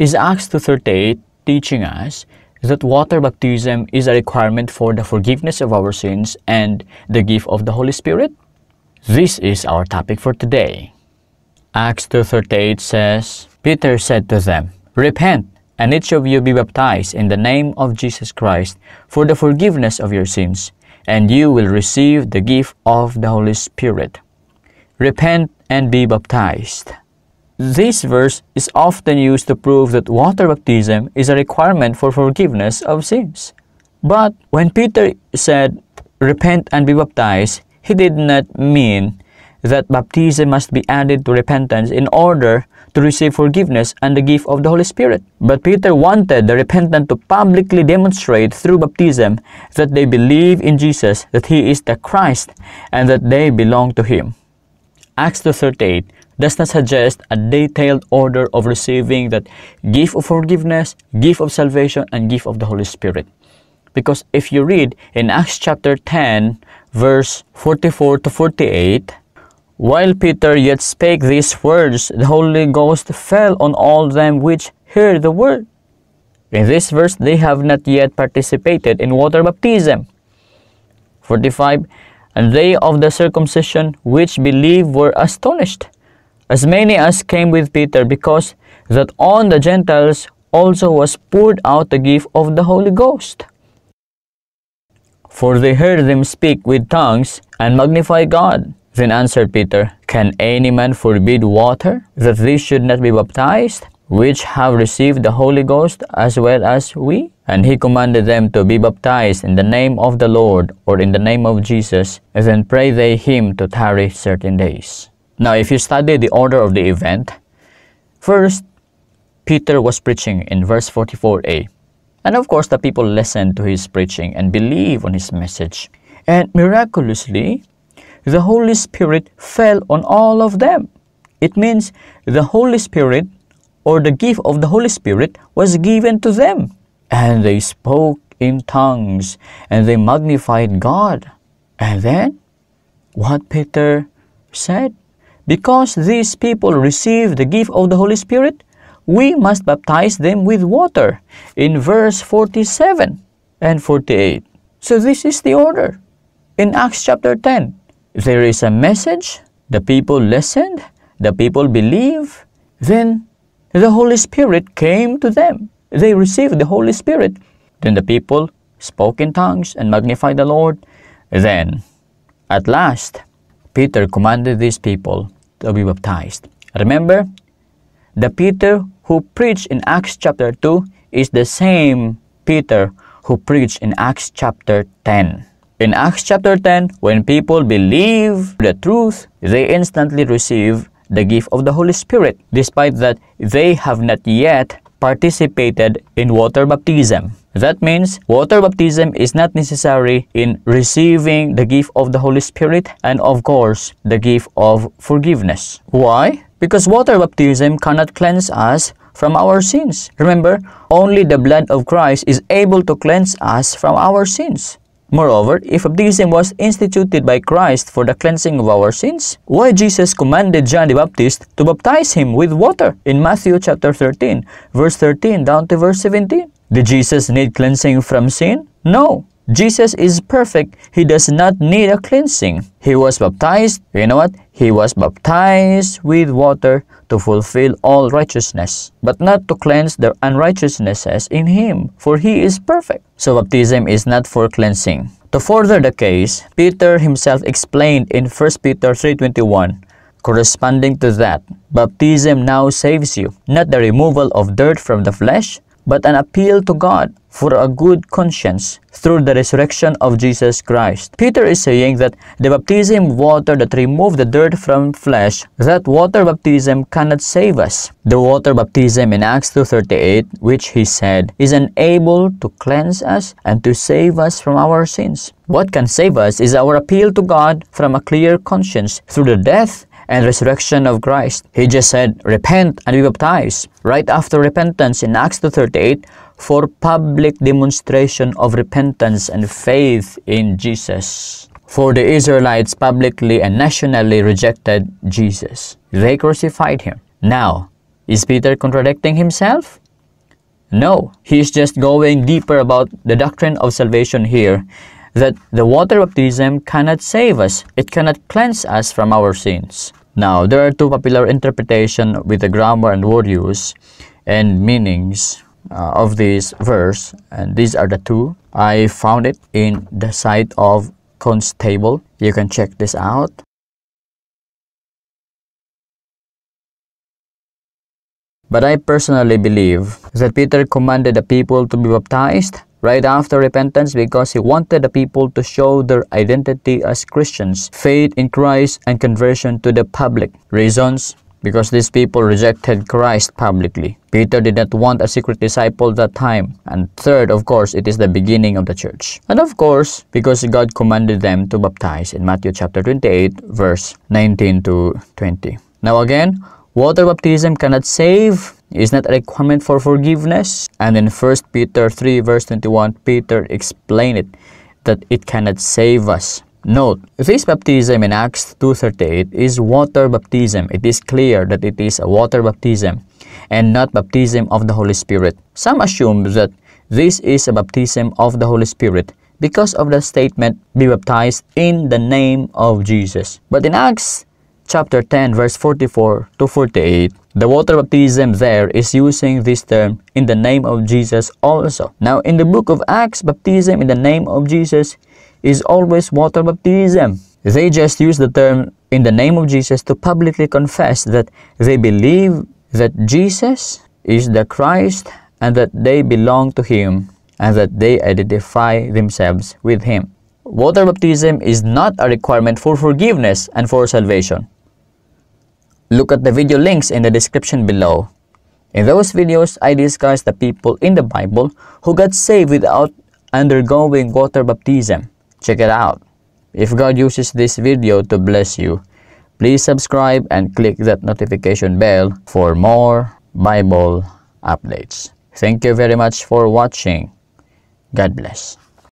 Is Acts 2.38 teaching us that water baptism is a requirement for the forgiveness of our sins and the gift of the Holy Spirit? This is our topic for today. Acts 2.38 says, Peter said to them, Repent, and each of you be baptized in the name of Jesus Christ for the forgiveness of your sins, and you will receive the gift of the Holy Spirit. Repent and be baptized. This verse is often used to prove that water baptism is a requirement for forgiveness of sins. But when Peter said, Repent and be baptized, he did not mean that baptism must be added to repentance in order to receive forgiveness and the gift of the Holy Spirit. But Peter wanted the repentant to publicly demonstrate through baptism that they believe in Jesus, that He is the Christ, and that they belong to Him. Acts 2.38 does not suggest a detailed order of receiving that gift of forgiveness, gift of salvation, and gift of the Holy Spirit. Because if you read in Acts chapter 10, verse 44 to 48, while Peter yet spake these words, the Holy Ghost fell on all them which heard the word. In this verse, they have not yet participated in water baptism. 45. And they of the circumcision which believe were astonished, as many as came with Peter, because that on the Gentiles also was poured out the gift of the Holy Ghost. For they heard them speak with tongues and magnify God. Then answered Peter, Can any man forbid water, that they should not be baptized, which have received the Holy Ghost as well as we? And he commanded them to be baptized in the name of the Lord, or in the name of Jesus, and then pray they him to tarry certain days. Now, if you study the order of the event, first, Peter was preaching in verse 44a. And of course, the people listened to his preaching and believed on his message. And miraculously, the Holy Spirit fell on all of them. It means the Holy Spirit or the gift of the Holy Spirit was given to them. And they spoke in tongues and they magnified God. And then, what Peter said? Because these people received the gift of the Holy Spirit, we must baptize them with water in verse 47 and 48. So this is the order. In Acts chapter 10, there is a message, the people listened, the people believe, then the Holy Spirit came to them. They received the Holy Spirit. Then the people spoke in tongues and magnified the Lord. Then, at last, Peter commanded these people to be baptized. Remember, the Peter who preached in Acts chapter 2 is the same Peter who preached in Acts chapter 10. In Acts chapter 10, when people believe the truth, they instantly receive the gift of the Holy Spirit, despite that they have not yet participated in water baptism. That means water baptism is not necessary in receiving the gift of the Holy Spirit and of course the gift of forgiveness. Why? Because water baptism cannot cleanse us from our sins. Remember, only the blood of Christ is able to cleanse us from our sins. Moreover, if baptism was instituted by Christ for the cleansing of our sins, why Jesus commanded John the Baptist to baptize him with water in Matthew chapter 13, verse 13 down to verse 17? Did Jesus need cleansing from sin? No. Jesus is perfect. He does not need a cleansing. He was baptized. You know what? He was baptized with water to fulfill all righteousness, but not to cleanse the unrighteousnesses in him, for he is perfect. So baptism is not for cleansing. To further the case, Peter himself explained in 1 Peter 3.21, corresponding to that, baptism now saves you, not the removal of dirt from the flesh, but an appeal to God for a good conscience through the resurrection of Jesus Christ. Peter is saying that the baptism water that removed the dirt from flesh, that water baptism cannot save us. The water baptism in Acts 2.38, which he said, is unable to cleanse us and to save us from our sins. What can save us is our appeal to God from a clear conscience through the death and resurrection of Christ. He just said, repent and be baptized. Right after repentance in Acts 2.38, for public demonstration of repentance and faith in Jesus. For the Israelites publicly and nationally rejected Jesus. They crucified him. Now, is Peter contradicting himself? No, he is just going deeper about the doctrine of salvation here that the water baptism cannot save us. It cannot cleanse us from our sins. Now, there are two popular interpretations with the grammar and word use and meanings uh, of this verse, and these are the two. I found it in the site of Constable. You can check this out. But I personally believe that Peter commanded the people to be baptized right after repentance because he wanted the people to show their identity as Christians, faith in Christ and conversion to the public. Reasons? Because these people rejected Christ publicly. Peter did not want a secret disciple that time. And third, of course, it is the beginning of the church. And of course, because God commanded them to baptize in Matthew chapter 28, verse 19 to 20. Now again, water baptism cannot save is not a requirement for forgiveness. And in 1 Peter 3 verse 21, Peter explained it that it cannot save us. Note, this baptism in Acts 2.38 is water baptism. It is clear that it is a water baptism and not baptism of the Holy Spirit. Some assume that this is a baptism of the Holy Spirit because of the statement, be baptized in the name of Jesus. But in Acts chapter 10 verse 44 to 48, the water baptism there is using this term in the name of Jesus also. Now in the book of Acts, baptism in the name of Jesus is always water baptism. They just use the term in the name of Jesus to publicly confess that they believe that Jesus is the Christ and that they belong to Him and that they identify themselves with Him. Water baptism is not a requirement for forgiveness and for salvation. Look at the video links in the description below. In those videos, I discuss the people in the Bible who got saved without undergoing water baptism. Check it out. If God uses this video to bless you, please subscribe and click that notification bell for more Bible updates. Thank you very much for watching. God bless.